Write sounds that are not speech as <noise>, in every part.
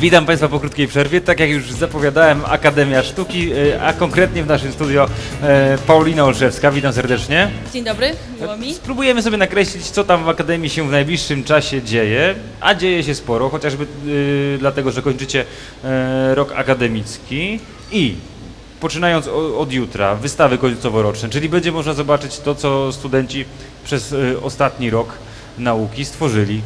Witam Państwa po krótkiej przerwie. Tak jak już zapowiadałem, Akademia Sztuki, e, a konkretnie w naszym studio e, Paulina Olszewska. Witam serdecznie. Dzień dobry, miło mi. Spróbujemy sobie nakreślić, co tam w Akademii się w najbliższym czasie dzieje, a dzieje się sporo, chociażby e, dlatego, że kończycie rok akademicki i poczynając od jutra, wystawy końcowo-roczne, czyli będzie można zobaczyć to, co studenci przez ostatni rok nauki stworzyli.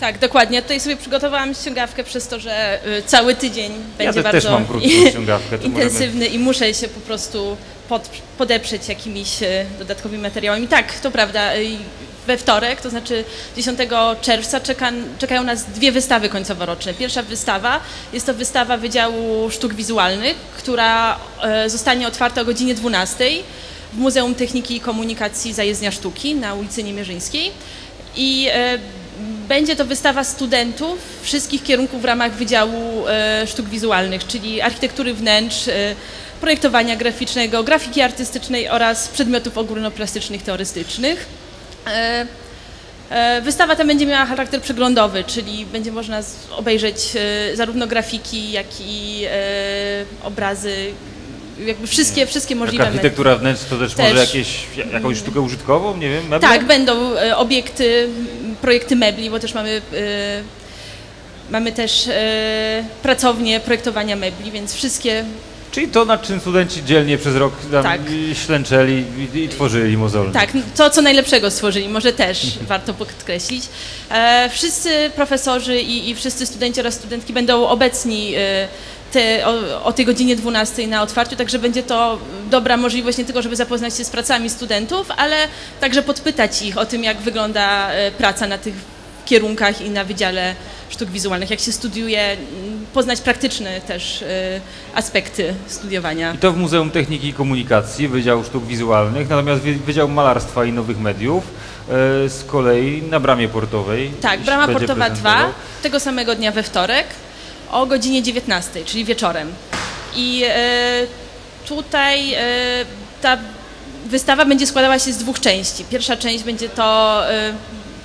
Tak, dokładnie. Tutaj sobie przygotowałam ściągawkę przez to, że y, cały tydzień będzie te- bardzo też mam <laughs> ściągawkę, intensywny i muszę się po prostu pod, podeprzeć jakimiś y, dodatkowymi materiałami. Tak, to prawda. y, We wtorek, to znaczy 10 czerwca, czeka, czekają nas dwie wystawy końcowo-roczne. Pierwsza wystawa jest to wystawa Wydziału Sztuk Wizualnych, która zostanie otwarta o godzinie 12 w Muzeum Techniki i Komunikacji Zajezdnia Sztuki na ulicy Niemierzyńskiej. I będzie to wystawa studentów wszystkich kierunków w ramach Wydziału e, Sztuk Wizualnych, czyli architektury wnętrz, e, projektowania graficznego, grafiki artystycznej oraz przedmiotów ogólnoplastycznych, teorystycznych. E, Wystawa ta będzie miała charakter przeglądowy, czyli będzie można obejrzeć zarówno grafiki, jak i obrazy, jakby wszystkie, wszystkie Jak możliwe. architektura wnętrz to też, może Też. jakieś, jakąś sztukę użytkową, nie wiem, meble? Tak, będą obiekty, projekty mebli, bo też mamy, e, mamy też e, pracownię projektowania mebli, więc wszystkie, Czyli to, nad czym studenci dzielnie przez rok tam Tak. i ślęczeli i, i tworzyli mozolnie. tak, to co najlepszego stworzyli, może też <laughs> warto podkreślić. E, Wszyscy profesorzy i, i wszyscy studenci oraz studentki będą obecni e, te, o, o tej godzinie 12 na otwarciu, także będzie to dobra możliwość nie tylko, żeby zapoznać się z pracami studentów, ale także podpytać ich o tym, jak wygląda e, praca na tych kierunkach i na Wydziale Sztuk Wizualnych, jak się studiuje, m, poznać praktyczne też e, aspekty studiowania. I to w Muzeum Techniki i Komunikacji, Wydział Sztuk Wizualnych, natomiast wy- Wydział Malarstwa i Nowych Mediów e, z kolei na Bramie Portowej. Tak, Brama Portowa 2, prezentował. tego samego dnia we wtorek o godzinie 19, czyli wieczorem. I e, tutaj e, ta wystawa będzie składała się z dwóch części. Pierwsza część będzie to e,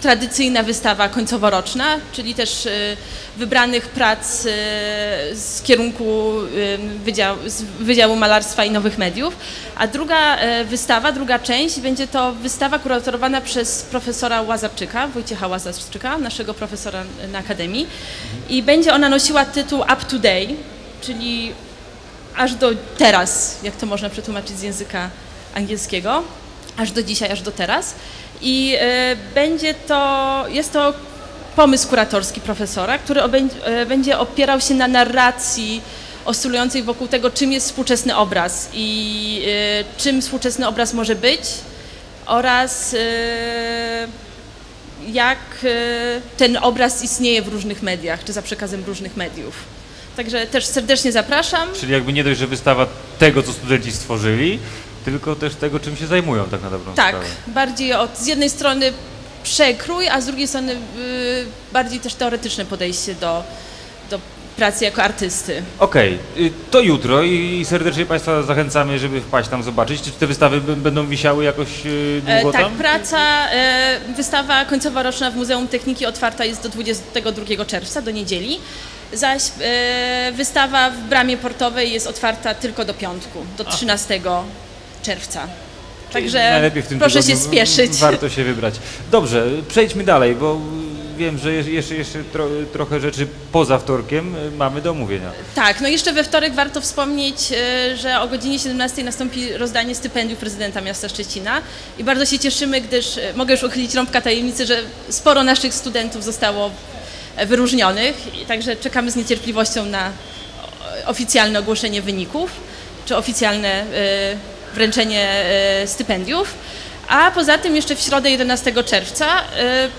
tradycyjna wystawa końcowo-roczna, czyli też e, wybranych prac e, z kierunku e, wydział, z Wydziału Malarstwa i Nowych Mediów. A druga wystawa, druga część będzie to wystawa kuratorowana przez profesora Łazarczyka, Wojciecha Łazarczyka, naszego profesora na Akademii. I będzie ona nosiła tytuł Up to Day, czyli aż do teraz, jak to można przetłumaczyć z języka angielskiego, aż do dzisiaj, aż do teraz. I e, będzie to, jest to pomysł kuratorski profesora, który e, będzie opierał się na narracji oscylującej wokół tego, czym jest współczesny obraz i e, czym współczesny obraz może być oraz jak ten obraz istnieje w różnych mediach, czy za przekazem różnych mediów. Także też serdecznie zapraszam. Czyli jakby nie dość, że wystawa tego, co studenci stworzyli, tylko też tego, czym się zajmują tak na dobrą Tak, sprawę. bardziej od z jednej strony przekrój, a z drugiej strony y, bardziej też teoretyczne podejście do, do pracy jako artysty. Okej, y, to jutro i serdecznie Państwa zachęcamy, żeby wpaść tam zobaczyć. Czy te wystawy będą wisiały jakoś y, E, długo tak, tam? praca, e, wystawa końcowa roczna w Muzeum Techniki otwarta jest do 22 czerwca, do niedzieli, zaś e, wystawa w Bramie Portowej jest otwarta tylko do piątku, do 13 czerwca. Także Najlepiej w tym proszę się spieszyć. Warto się wybrać. Dobrze, przejdźmy dalej, bo wiem, że je- jeszcze, jeszcze tro, trochę rzeczy poza wtorkiem mamy do omówienia. Tak, no jeszcze we wtorek warto wspomnieć, e, że o godzinie 17 nastąpi rozdanie stypendiów prezydenta miasta Szczecina i bardzo się cieszymy, gdyż e, mogę już uchylić rąbka tajemnicy, że sporo naszych studentów zostało e, wyróżnionych także czekamy z niecierpliwością na oficjalne ogłoszenie wyników czy oficjalne wręczenie e, stypendiów. A poza tym jeszcze w środę 11 czerwca e,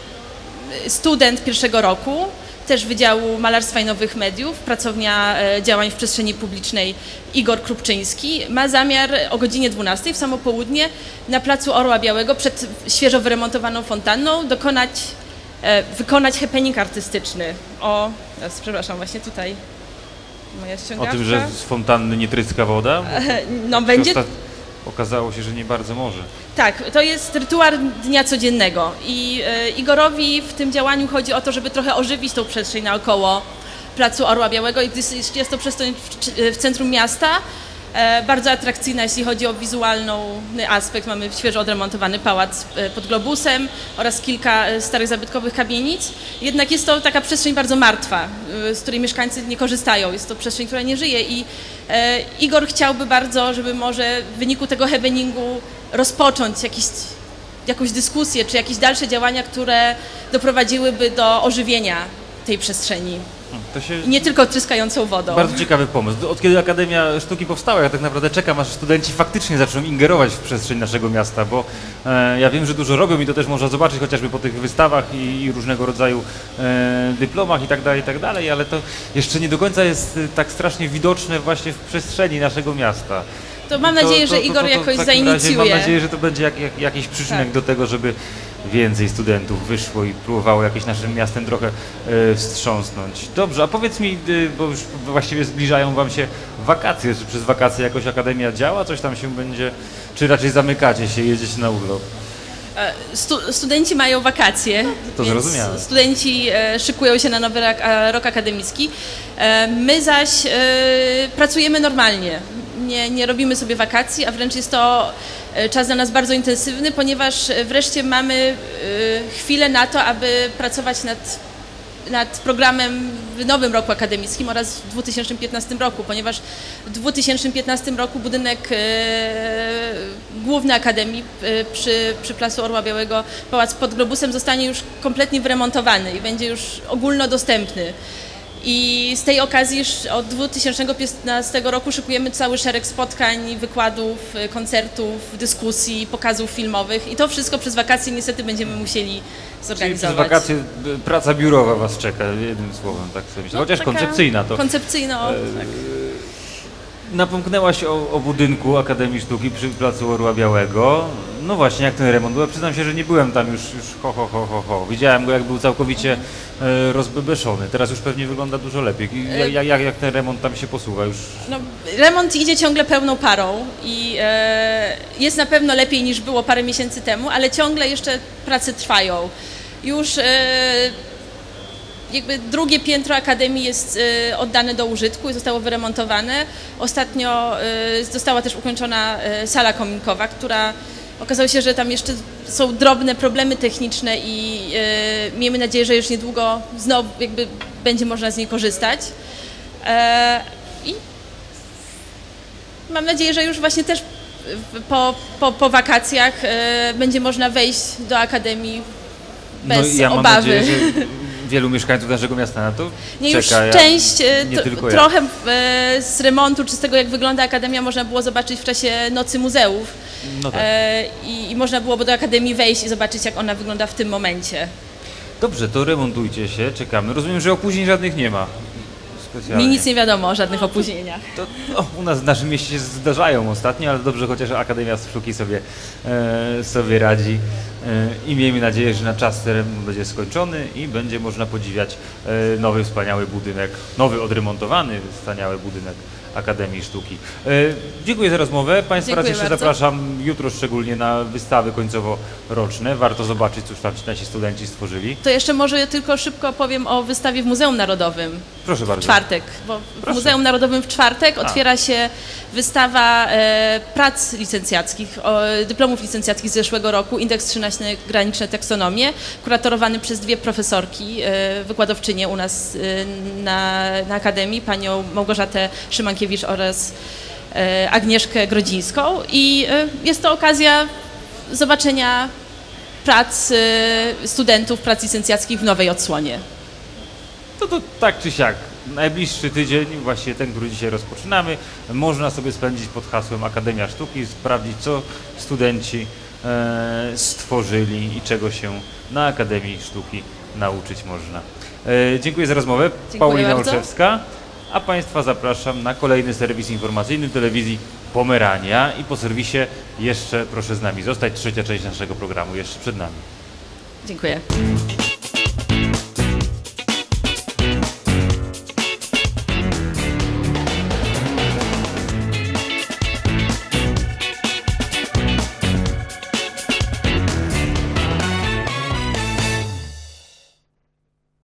student pierwszego roku, też Wydziału Malarstwa i Nowych Mediów, pracownia e, działań w przestrzeni publicznej Igor Krupczyński, ma zamiar o godzinie 12 w samo południe na placu Orła Białego przed świeżo wyremontowaną fontanną dokonać, wykonać happening artystyczny. O, przepraszam, właśnie tutaj moja O tym, że z fontanny nie tryska woda? <laughs> No będzie ostat- Okazało się, że nie bardzo może. Tak, to jest rytuał dnia codziennego i e, Igorowi w tym działaniu chodzi o to, żeby trochę ożywić tą przestrzeń naokoło placu Orła Białego i jest to przestrzeń w, centrum miasta, bardzo atrakcyjna, jeśli chodzi o wizualny aspekt. Mamy świeżo odremontowany pałac e, pod Globusem oraz kilka e, starych zabytkowych kamienic. Jednak jest to taka przestrzeń bardzo martwa, e, z której mieszkańcy nie korzystają. Jest to przestrzeń, która nie żyje i e, Igor chciałby bardzo, żeby może w wyniku tego happeningu rozpocząć jakiś jakąś dyskusję, czy jakieś dalsze działania, które doprowadziłyby do ożywienia tej przestrzeni. Się I nie tylko tryskającą wodą. Bardzo ciekawy pomysł. Od kiedy Akademia Sztuki powstała, ja tak naprawdę czekam, aż studenci faktycznie zaczną ingerować w przestrzeń naszego miasta, bo e, ja wiem, że dużo robią i to też można zobaczyć chociażby po tych wystawach i, i różnego rodzaju e, dyplomach i tak dalej, i tak dalej, ale to jeszcze nie do końca jest e, tak strasznie widoczne właśnie w przestrzeni naszego miasta. To mam nadzieję, to- że to- Igor to- to w jakoś razie zainicjuje. Mam nadzieję, że to będzie jak, jak, jakiś przyczynek Tak. do tego, żeby więcej studentów wyszło i próbowało jakieś naszym miastem trochę e, wstrząsnąć. Dobrze, a powiedz mi, y, bo już właściwie zbliżają Wam się wakacje, czy przez wakacje jakoś Akademia działa, coś tam się będzie, czy raczej zamykacie się, jedziecie na urlop? E, Stu, studenci mają wakacje, To więc zrozumiałe. studenci e, szykują się na nowy rok, a- rok akademicki. E, my zaś e, pracujemy normalnie. Nie, nie robimy sobie wakacji, a wręcz jest to e, czas dla nas bardzo intensywny, ponieważ e, wreszcie mamy e, chwilę na to, aby pracować nad nad programem w nowym roku akademickim oraz w 2015 roku, ponieważ w 2015 roku budynek e, główny Akademii e, przy, przy Placu Orła Białego, Pałac pod Globusem zostanie już kompletnie wyremontowany i będzie już ogólnodostępny. I z tej okazji już od 2015 roku szykujemy cały szereg spotkań, wykładów, e, koncertów, dyskusji, pokazów filmowych i to wszystko przez wakacje niestety będziemy musieli Czyli przez zorganizować. wakacje y, praca biurowa Was czeka, jednym słowem, tak sobie myślę. Chociaż No, taka koncepcyjna to. Koncepcyjno, E, tak. Napomknęłaś o, o budynku Akademii Sztuki przy Placu Orła Białego. No właśnie, jak ten remont był? Ja przyznam się, że nie byłem tam już, już ho, ho, ho, ho, ho. Widziałem go, jak był całkowicie e, rozbebeszony. Teraz już pewnie wygląda dużo lepiej. I E, jak, jak, jak, jak ten remont tam się posuwa już? No, remont idzie ciągle pełną parą i e, jest na pewno lepiej niż było parę miesięcy temu, ale ciągle jeszcze prace trwają. Już e, jakby drugie piętro Akademii jest e, oddane do użytku i zostało wyremontowane. Ostatnio e, została też ukończona sala kominkowa, która okazało się, że tam jeszcze są drobne problemy techniczne i e, miejmy nadzieję, że już niedługo znowu jakby będzie można z niej korzystać. E, I mam nadzieję, że już właśnie też po, po, po wakacjach e, będzie można wejść do Akademii bez no, ja mam obawy. nadzieję, że <laughs> wielu mieszkańców naszego miasta na to Nie już czeka. Ja- część, nie to, tylko ja. trochę z remontu, czy z tego jak wygląda Akademia można było zobaczyć w czasie Nocy Muzeów No tak. e, i, i można było do Akademii wejść i zobaczyć jak ona wygląda w tym momencie. Dobrze, to remontujcie się, czekamy. Rozumiem, że opóźnień żadnych nie ma. Specjalnie. Mi nic nie wiadomo o żadnych opóźnieniach. To, no, u nas w naszym mieście się zdarzają ostatnio, ale dobrze chociaż Akademia Sztuki sobie, e, sobie radzi e, i miejmy nadzieję, że na czas ten remont będzie skończony i będzie można podziwiać e, nowy wspaniały budynek, nowy odremontowany wspaniały budynek Akademii Sztuki. E, dziękuję za rozmowę. Państwa raz Dziękuję jeszcze bardzo. zapraszam jutro szczególnie na wystawy końcowo-roczne. Warto zobaczyć, cóż tam nasi studenci stworzyli. To jeszcze może tylko szybko powiem o wystawie w Muzeum Narodowym. Proszę W bardzo. czwartek, bo w. Muzeum Narodowym w czwartek otwiera się wystawa e, prac licencjackich, dyplomów licencjackich z zeszłego roku, indeks 13 graniczne taksonomie, kuratorowany przez dwie profesorki, e, wykładowczynie u nas na, na Akademii, panią Małgorzatę Szymankiewicz oraz e, Agnieszkę Grodzińską i e, jest to okazja zobaczenia prac studentów prac licencjackich w nowej odsłonie. To, to tak czy siak, najbliższy tydzień, właśnie ten, który dzisiaj rozpoczynamy, można sobie spędzić pod hasłem Akademia Sztuki, sprawdzić, co studenci e, stworzyli i czego się na Akademii Sztuki nauczyć można. Dziękuję za rozmowę. Dziękuję Paulina bardzo. Olszewska, a Państwa zapraszam na kolejny serwis informacyjny telewizji Pomerania i po serwisie jeszcze proszę z nami zostać. Trzecia część naszego programu jeszcze przed nami. Dziękuję.